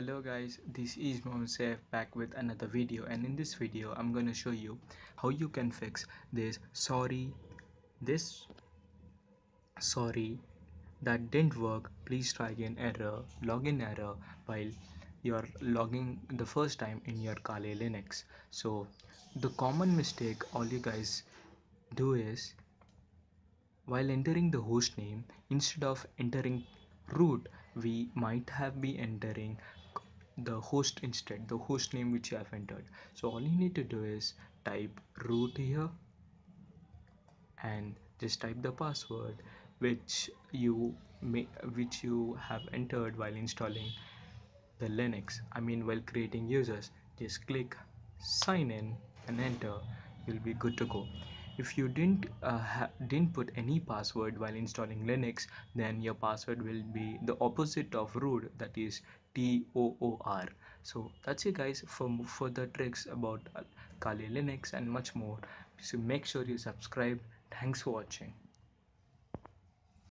hello guys. This is Mohammed back with another video and in this video I'm gonna show you how you can fix this sorry this sorry that didn't work. Please try again. Error. Login error while you're logging the first time in your Kali Linux. So the common mistake all you guys do is while entering the host name instead of entering root we might have been entering the host instead the host name which you have entered. So all you need to do is type root here and just type the password which you may which you have entered while installing the linux i mean while creating users. Just click sign in and enter. You'll be good to go if you didn't uh, didn't put any password while installing linux then your password will be the opposite of root that is t-o-o-r so that's it guys for further tricks about uh, kali linux and much more. So make sure you subscribe. Thanks for watching